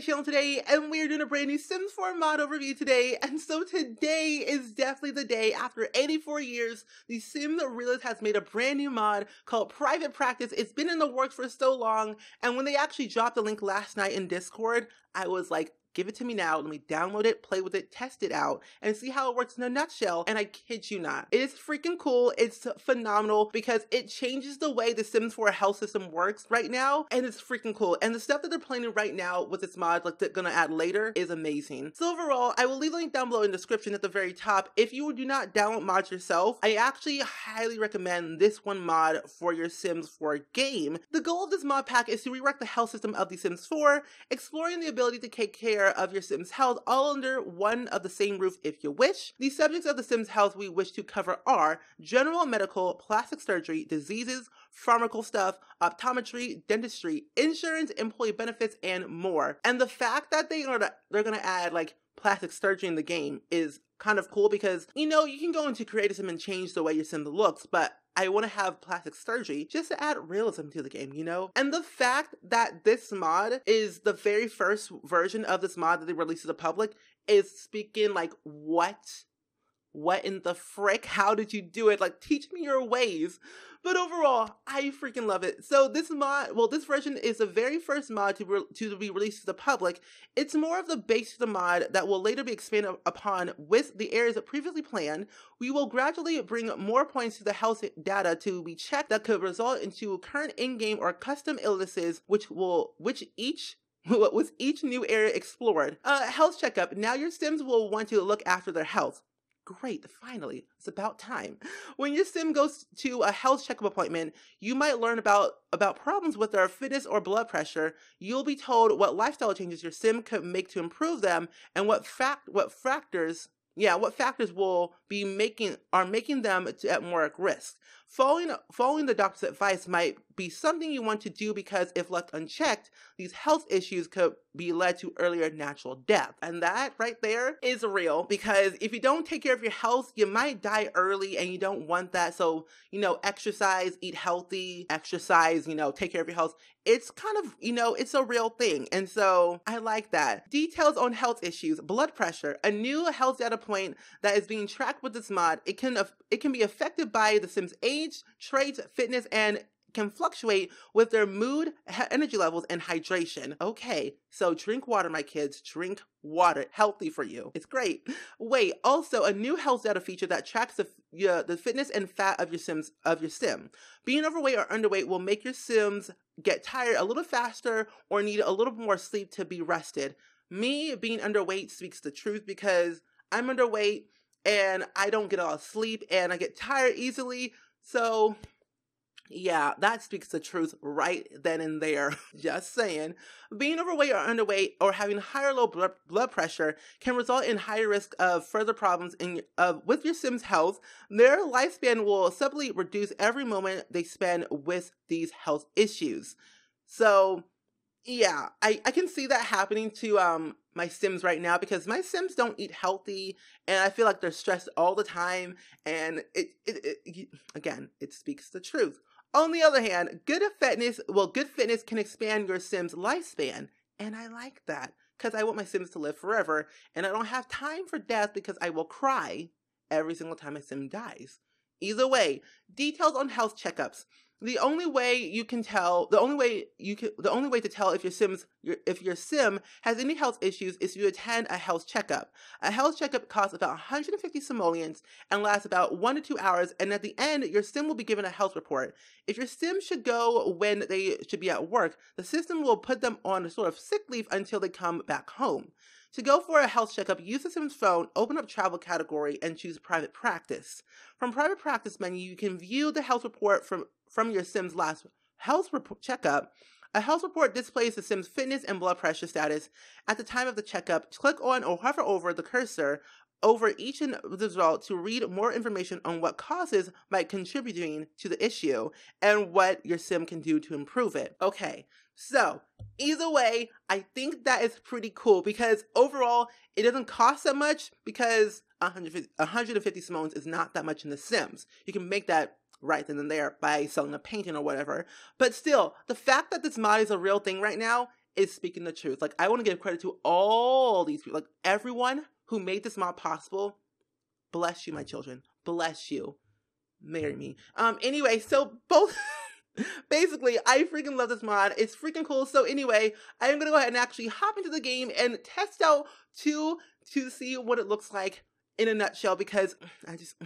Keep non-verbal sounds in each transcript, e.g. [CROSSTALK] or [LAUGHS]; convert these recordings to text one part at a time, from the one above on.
channel today, and we are doing a brand new Sims 4 mod overview today, and so today is definitely the day after 84 years, the Sims Realist has made a brand new mod called Private Practice. It's been in the works for so long, and when they actually dropped the link last night in Discord, I was like, Give it to me now. Let me download it, play with it, test it out, and see how it works in a nutshell. And I kid you not, it is freaking cool. It's phenomenal because it changes the way the Sims 4 health system works right now, and it's freaking cool. And the stuff that they're planning right now with this mod, like they're gonna add later, is amazing. So overall, I will leave the link down below in the description at the very top. If you do not download mods yourself, I actually highly recommend this one mod for your Sims 4 game. The goal of this mod pack is to rework the health system of The Sims 4, exploring the ability to take care care of your Sims health all under one of the same roof if you wish. The subjects of the Sims health we wish to cover are general medical, plastic surgery, diseases, pharmacal stuff, optometry, dentistry, insurance, employee benefits, and more. And the fact that they are they're gonna add like plastic surgery in the game is kind of cool because you know you can go into creative and change the way your sim looks, but I want to have plastic surgery just to add realism to the game, you know? And the fact that this mod is the very first version of this mod that they released to the public is speaking like, what? What in the frick? How did you do it? Like, teach me your ways. But overall, I freaking love it. So this mod, well, this version is the very first mod to, re- to be released to the public. It's more of the base of the mod that will later be expanded upon with the areas previously planned. We will gradually bring more points to the health data to be checked that could result into current in-game or custom illnesses, which will which each [LAUGHS] with each new area explored. Uh, health checkup. Now your Sims will want to look after their health. Great, finally, it's about time. When your sim goes to a health checkup appointment, you might learn about, about problems with their fitness or blood pressure. You'll be told what lifestyle changes your sim could make to improve them and what fact what factors yeah, what factors will be making are making them at more risk. Following following the doctor's advice might be something you want to do because if left unchecked, these health issues could be led to earlier natural death. And that right there is real because if you don't take care of your health, you might die early and you don't want that. So, you know, exercise, eat healthy, exercise, you know, take care of your health. It's kind of, you know, it's a real thing. And so I like that. Details on health issues, blood pressure, a new health data point that is being tracked with this mod. It can it can be affected by the Sims age, traits, fitness, and can fluctuate with their mood, energy levels, and hydration. Okay, so drink water, my kids. Drink water. Healthy for you. It's great. Wait, also a new health data feature that tracks the, uh, the fitness and fat of your sims of your sim. Being overweight or underweight will make your sims get tired a little faster or need a little more sleep to be rested. Me being underweight speaks the truth because I'm underweight and I don't get a lot of sleep and I get tired easily. So yeah, that speaks the truth right then and there. [LAUGHS] Just saying. Being overweight or underweight or having high or low blood, pressure can result in higher risk of further problems in uh, with your Sim's health. Their lifespan will subtly reduce every moment they spend with these health issues. So, yeah, I, I can see that happening to um my Sims right now because my Sims don't eat healthy and I feel like they're stressed all the time and it, it, it again, it speaks the truth. On the other hand, good fitness, well, good fitness can expand your Sim's lifespan. And I like that because I want my Sims to live forever and I don't have time for death because I will cry every single time my Sim dies. Either way, details on health checkups the only way you can tell the only way you can the only way to tell if your sims your, if your sim has any health issues is to attend a health checkup. A health checkup costs about 150 simoleons and lasts about one to two hours and at the end your sim will be given a health report. If your sim should go when they should be at work the system will put them on a sort of sick leave until they come back home to go for a health checkup, use the Sims phone, open up travel category, and choose private practice. From private practice menu, you can view the health report from from your Sim's last health report checkup, a health report displays the Sim's fitness and blood pressure status at the time of the checkup. Click on or hover over the cursor over each result to read more information on what causes might contributing to the issue and what your sim can do to improve it. Okay, so either way, I think that is pretty cool because overall it doesn't cost that much because 150, 150 simoleons is not that much in The Sims. You can make that right then and there by selling a painting or whatever. But still, the fact that this mod is a real thing right now is speaking the truth. Like, I want to give credit to all these people, like everyone who made this mod possible. Bless you, my children. Bless you. Marry me. Um, anyway, so both. [LAUGHS] Basically, I freaking love this mod. It's freaking cool. So anyway, I'm gonna go ahead and actually hop into the game and test out two to see what it looks like in a nutshell because I just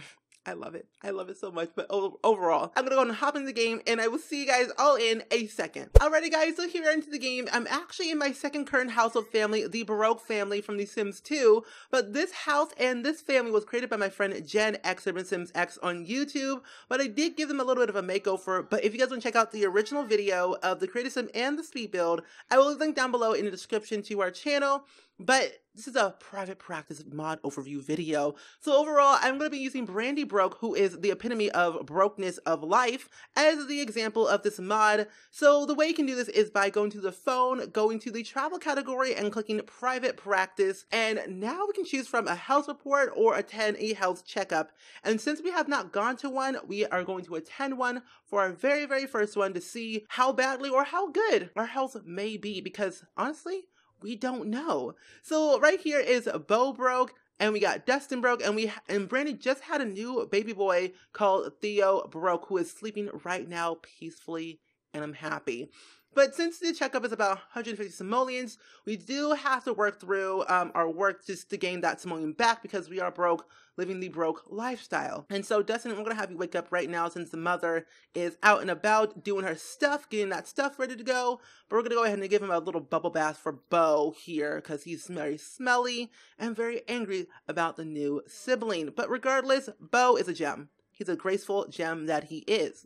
I love it. I love it so much. But overall, I'm gonna go and hop into the game and I will see you guys all in a second. Alrighty guys, so here into the game. I'm actually in my second current household family, the Broke family from The Sims 2. But this house and this family was created by my friend Jen XUrbanSimsX on YouTube. But I did give them a little bit of a makeover. But if you guys want to check out the original video of the Create A Sim and the speed build, I will link down below in the description to our channel. But this is a private practice mod overview video. So overall, I'm going to be using Brandi Broke, who is the epitome of brokenness of life, as the example of this mod. So the way you can do this is by going to the phone, going to the travel category and clicking private practice. And now we can choose from a health report or attend a health checkup. And since we have not gone to one, we are going to attend one for our very, very first one to see how badly or how good our health may be. Because honestly, we don't know. So right here is Beau broke and we got Dustin broke and we and Brandi just had a new baby boy called Theo broke who is sleeping right now peacefully and I'm happy. But since the checkup is about 150 simoleons, we do have to work through um, our work just to gain that simoleon back because we are broke, living the broke lifestyle. And so, Dustin, I'm gonna have you wake up right now since the mother is out and about doing her stuff, getting that stuff ready to go. But we're gonna go ahead and give him a little bubble bath for Beau here because he's very smelly and very angry about the new sibling. But regardless, Beau is a gem. He's a graceful gem that he is.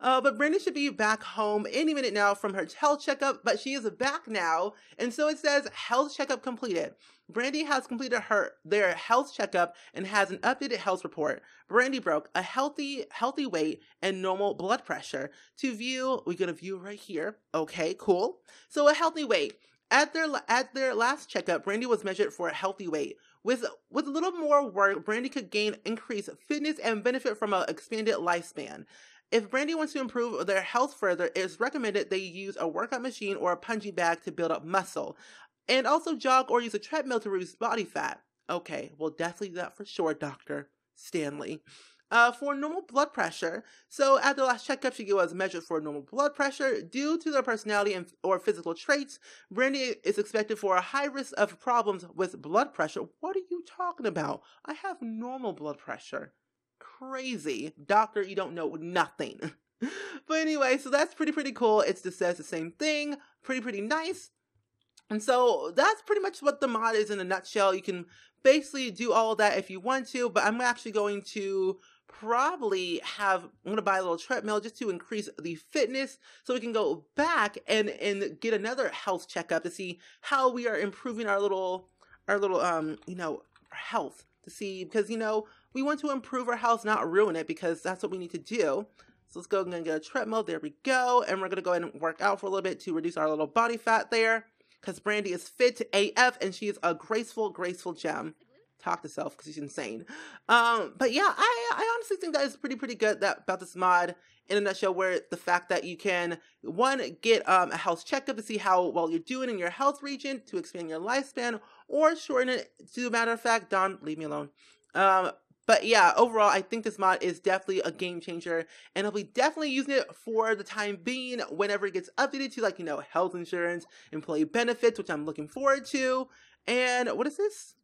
Uh, but Brandi should be back home any minute now from her health checkup, but she is back now. And so it says health checkup completed. Brandi has completed her their health checkup and has an updated health report. Brandi broke a healthy healthy weight and normal blood pressure. To view, we're gonna view right here. Okay, cool. So a healthy weight. At their at their last checkup, Brandi was measured for a healthy weight. With with a little more work, Brandi could gain increased fitness and benefit from an expanded lifespan. If Brandi wants to improve their health further, it's recommended they use a workout machine or a punching bag to build up muscle. And also jog or use a treadmill to reduce body fat. Okay, we'll definitely do that for sure, Dr. Stanley. Uh, for normal blood pressure, so at the last checkup, she was measured for normal blood pressure. Due to their personality and, or physical traits, Brandi is expected for a high risk of problems with blood pressure. What are you talking about? I have normal blood pressure crazy. Doctor, you don't know nothing. [LAUGHS] but anyway, so that's pretty, pretty cool. It just says the same thing. Pretty, pretty nice. And so that's pretty much what the mod is in a nutshell. You can basically do all that if you want to, but I'm actually going to probably have I'm gonna buy a little treadmill just to increase the fitness so we can go back and and get another health checkup to see how we are improving our little our little um you know health see because you know we want to improve our health, not ruin it, because that's what we need to do. So let's go and get a treadmill. There we go. And we're going to go ahead and work out for a little bit to reduce our little body fat there. Because Brandi is fit to AF and she is a graceful, graceful gem. Talk to self because she's insane. Um, but yeah, I, I honestly think that is pretty, pretty good that about this mod in a nutshell where the fact that you can one get um, a health checkup to see how well you're doing in your health region to expand your lifespan or shorten it to a matter of fact don leave me alone um, but yeah, overall, I think this mod is definitely a game changer, and I'll be definitely using it for the time being whenever it gets updated to, like, you know, health insurance, employee benefits, which I'm looking forward to. And what is this?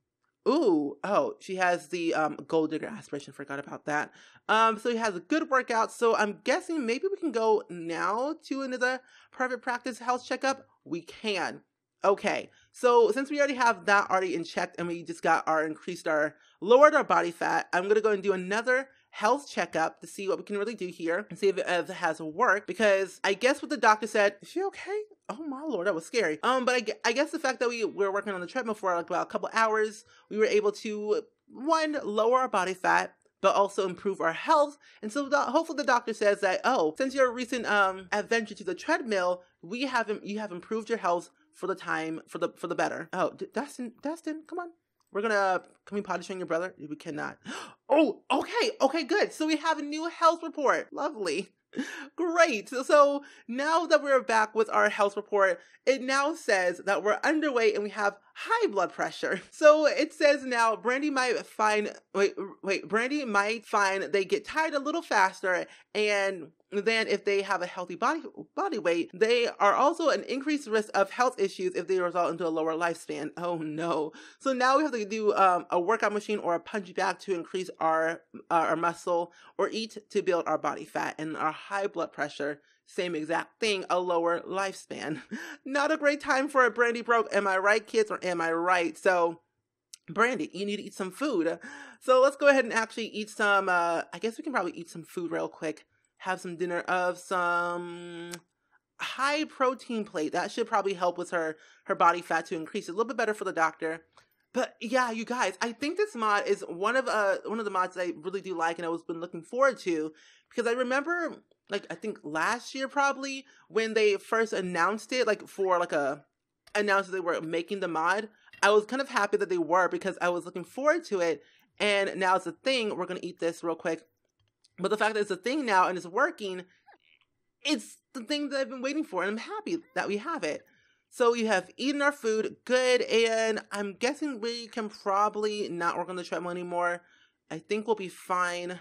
Ooh, oh, she has the um, gold digger aspiration. Forgot about that. Um, so he has a good workout. So I'm guessing maybe we can go now to another private practice health checkup. We can. Okay, so since we already have that already in check and we just got our increased our lowered our body fat, I'm gonna go and do another health checkup to see what we can really do here and see if it, if it has worked because I guess what the doctor said, is she okay? Oh my lord, that was scary. Um, but I, I guess the fact that we were working on the treadmill for like about a couple hours, we were able to one lower our body fat, but also improve our health. And so the, hopefully the doctor says that, oh, since your recent um adventure to the treadmill, we have you have improved your health for the time for the for the better. Oh, D- Dustin, Dustin, come on. We're gonna uh, can we potty train your brother? We cannot. [GASPS] Oh, okay, okay, good. So we have a new health report. Lovely. [LAUGHS] Great. So now that we're back with our health report, it now says that we're underweight and we have high blood pressure. [LAUGHS] So it says now Brandi might find wait wait Brandi might find they get tired a little faster and then if they have a healthy body body weight, they are also an increased risk of health issues if they result into a lower lifespan. Oh no. So now we have to do um, a workout machine or a punch bag to increase our uh, our muscle or eat to build our body fat and our high blood pressure same exact thing, a lower lifespan. [LAUGHS] Not a great time for a brandy broke. Am I right, kids, or am I right? So, Brandi, you need to eat some food. So let's go ahead and actually eat some. Uh, I guess we can probably eat some food real quick. Have some dinner of some high protein plate. That should probably help with her her body fat to increase. A little bit better for the doctor. But yeah, you guys, I think this mod is one of uh one of the mods that I really do like and I was been looking forward to because I remember like I think last year probably when they first announced it, like for like a announced that they were making the mod. I was kind of happy that they were because I was looking forward to it. And now it's a thing. We're gonna eat this real quick. But the fact that it's a thing now and it's working, it's the thing that I've been waiting for, and I'm happy that we have it. So we have eaten our food, good, and I'm guessing we can probably not work on the treadmill anymore. I think we'll be fine.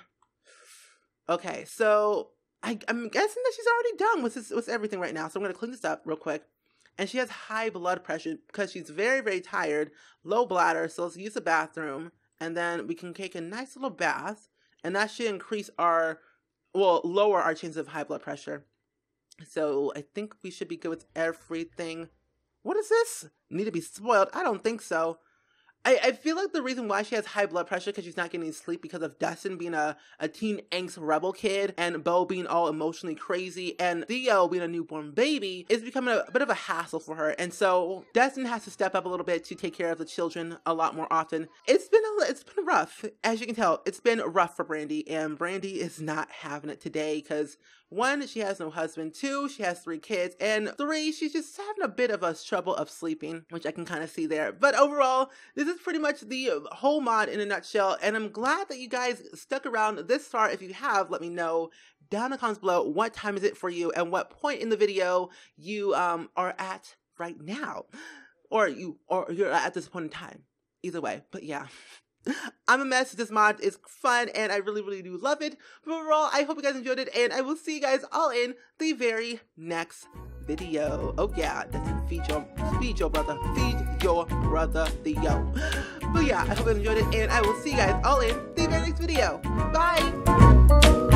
Okay, so I, am guessing that she's already done with this, with everything right now. So I'm gonna clean this up real quick. And she has high blood pressure because she's very, very tired, low bladder. So let's use the bathroom, and then we can take a nice little bath, and that should increase our, well, lower our chances of high blood pressure. So I think we should be good with everything. What is this? Need to be spoiled? I don't think so. I, I feel like the reason why she has high blood pressure because she's not getting sleep because of Dustin being a, a teen angst rebel kid and Beau being all emotionally crazy and Theo being a newborn baby is becoming a, a bit of a hassle for her. And so Dustin has to step up a little bit to take care of the children a lot more often. It's been a, it's been rough. As you can tell, it's been rough for Brandi and Brandi is not having it today because one, she has no husband. Two, she has three kids. And three, she's just having a bit of a trouble of sleeping, which I can kind of see there. But overall, this is pretty much the whole mod in a nutshell. And I'm glad that you guys stuck around this far. If you have, let me know down in the comments below what time is it for you and what point in the video you um, are at right now. Or you or you're at this point in time. Either way. But yeah. [LAUGHS] [LAUGHS] I'm a mess. This mod is fun and I really, really do love it. But overall, I hope you guys enjoyed it and I will see you guys all in the very next video. Oh yeah, that's feed your, feed your brother, feed your brother Theo. But yeah, I hope you enjoyed it and I will see you guys all in the very next video. Bye!